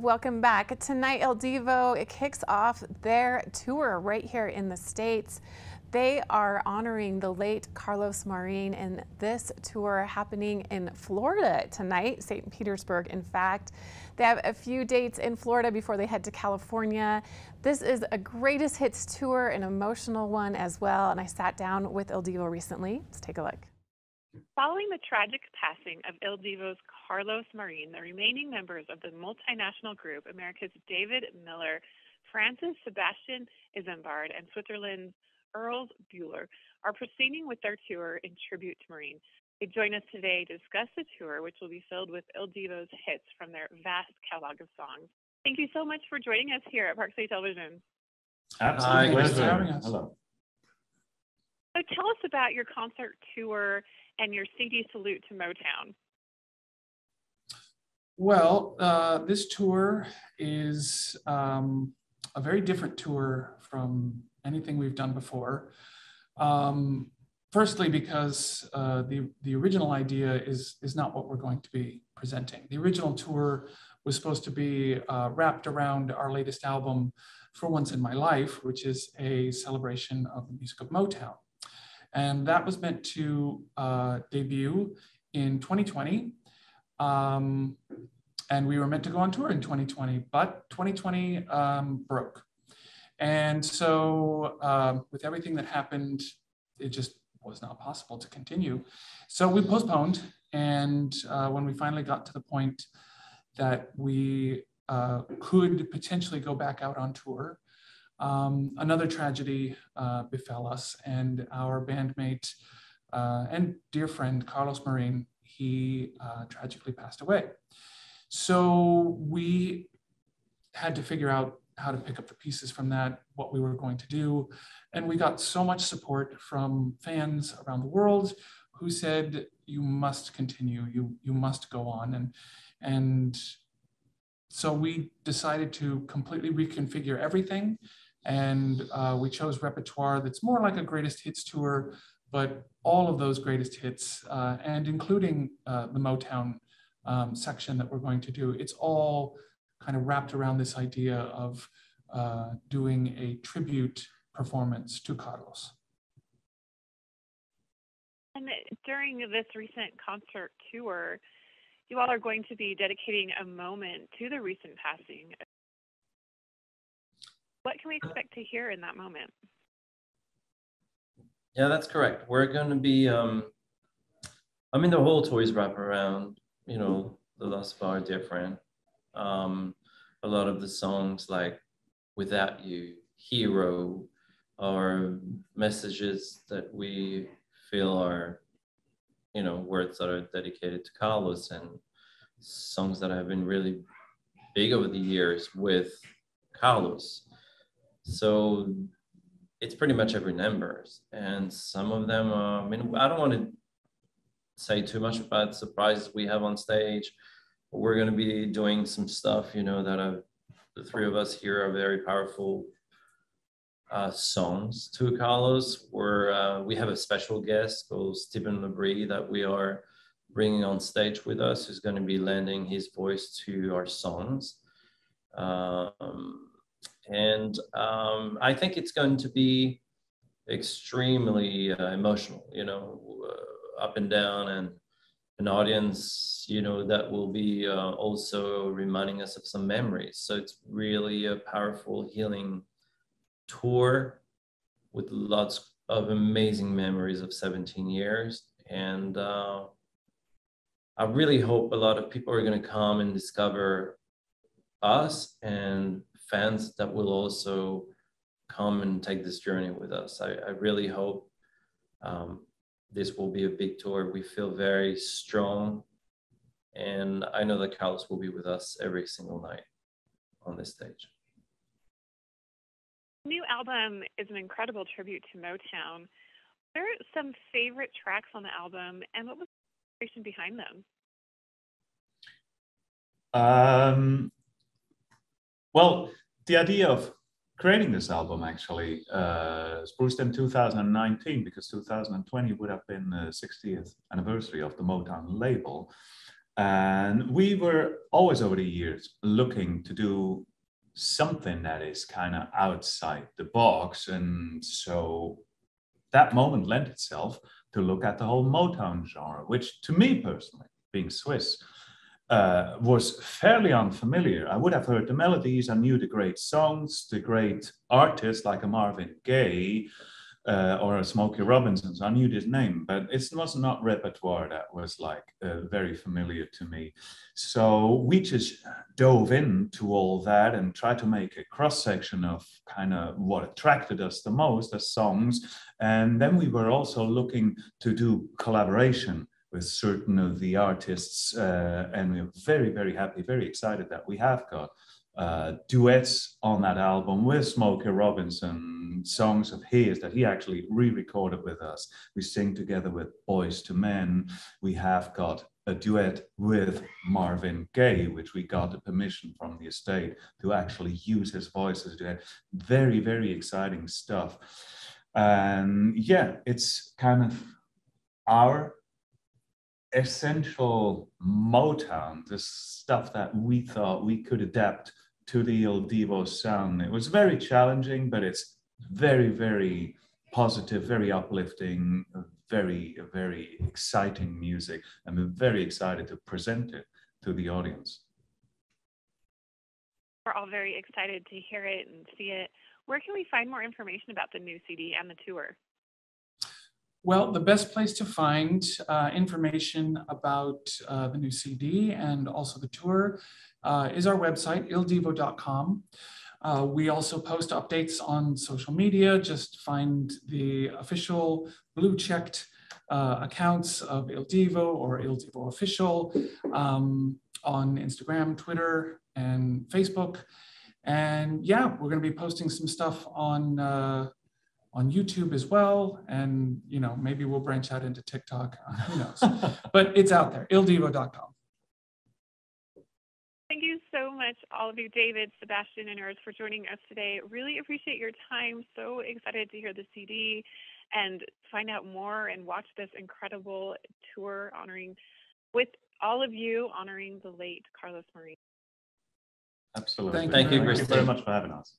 Welcome back. Tonight, Il Divo, it kicks off their tour right here in the States. They are honoring the late Carlos Marin and this tour happening in Florida tonight, St. Petersburg, in fact. They have a few dates in Florida before they head to California. This is a greatest hits tour, an emotional one as well, and I sat down with Il Divo recently. Let's take a look. Following the tragic passing of Il Divo's Carlos Marin, the remaining members of the multinational group, America's David Miller, France's Sebastien Izambard, and Switzerland's Urs Buhler are proceeding with their tour in tribute to Marin. They join us today to discuss the tour, which will be filled with Il Divo's hits from their vast catalog of songs. Thank you so much for joining us here at Park City Television. Absolutely. Thanks for having us. Hello. So tell us about your concert tour and your CD salute to Motown. Well, uh, this tour is um, a very different tour from anything we've done before. Um, firstly, because uh, the, the original idea is, is not what we're going to be presenting. The original tour was supposed to be uh, wrapped around our latest album, For Once in My Life, which is a celebration of the music of Motown. And that was meant to uh, debut in 2020. Um, and we were meant to go on tour in 2020, but 2020 um, broke. And so, um, with everything that happened, it just was not possible to continue. So we postponed. And uh, when we finally got to the point that we uh, could potentially go back out on tour, um, another tragedy uh, befell us, and our bandmate uh, and dear friend Carlos Marin, he uh, tragically passed away. So we had to figure out how to pick up the pieces from that, what we were going to do. And we got so much support from fans around the world who said, you must continue, you, you must go on. And, and so we decided to completely reconfigure everything. And uh, we chose repertoire that's more like a greatest hits tour, but all of those greatest hits, uh, and including uh, the Motown um, section that we're going to do, it's all kind of wrapped around this idea of uh, doing a tribute performance to Carlos. And during this recent concert tour, you all are going to be dedicating a moment to the recent passing. What can we expect to hear in that moment? Yeah, that's correct. We're going to be, um, I mean, the whole toys wrap around, you know, the last of different. um, a lot of the songs like Without You, Hero, are messages that we feel are, you know, words that are dedicated to Carlos and songs that have been really big over the years with Carlos. So it's pretty much every numbers. And some of them, uh, I mean, I don't want to say too much about surprises we have on stage we're going to be doing some stuff, you know, that the three of us here are very powerful uh, songs to Carlos. Where uh, we have a special guest called Steven LaBrie that we are bringing on stage with us, who's going to be lending his voice to our songs. Um, and um, I think it's going to be extremely uh, emotional, you know, uh, up and down and an audience, you know, that will be uh, also reminding us of some memories. So it's really a powerful healing tour with lots of amazing memories of 17 years. And uh, I really hope a lot of people are going to come and discover us and fans that will also come and take this journey with us. I, I really hope um, this will be a big tour. We feel very strong. And I know that Carlos will be with us every single night on this stage. New album is an incredible tribute to Motown. What are some favorite tracks on the album, and what was the inspiration behind them? Um, well, the idea of creating this album actually uh, spruced in 2019 because 2020 would have been the 60th anniversary of the Motown label. And we were always over the years looking to do something that is kind of outside the box. And so that moment lent itself to look at the whole Motown genre, which to me personally, being Swiss, uh, was fairly unfamiliar. I would have heard the melodies, I knew the great songs, the great artists like a Marvin Gaye, uh, or a Smokey Robinson. So I knew this name, but it was not repertoire that was like uh, very familiar to me. So we just dove into all that and tried to make a cross section of kind of what attracted us the most as songs. And then we were also looking to do collaboration with certain of the artists, uh, and we're very, very happy, very excited that we have got uh, duets on that album with Smokey Robinson, songs of his that he actually re-recorded with us. We sing together with Boyz II Men. We have got a duet with Marvin Gaye, which we got the permission from the estate to actually use his voice as a duet. Very, very exciting stuff. And yeah, it's kind of our essential Motown, the stuff that we thought we could adapt to the Il Divo sound. It was very challenging, but it's very, very positive, very uplifting, very, very exciting music. We're very excited to present it to the audience. We're all very excited to hear it and see it. Where can we find more information about the new CD and the tour? Well, the best place to find uh, information about uh, the new CD and also the tour uh, is our website, ildivo.com. Uh, we also post updates on social media. Just find the official blue checked uh, accounts of Il Divo or Il Divo Official um, on Instagram, Twitter, and Facebook. And yeah, we're going to be posting some stuff on uh, on YouTube as well. And, you know, maybe we'll branch out into TikTok. Who knows? but it's out there, ildivo.com. Thank you so much, all of you, David, Sebastien, and Urs, for joining us today. Really appreciate your time. So excited to hear the CD and find out more and watch this incredible tour honoring with all of you honoring the late Carlos Marin. Absolutely. Thank you, Thank you Kristen. very much for having us.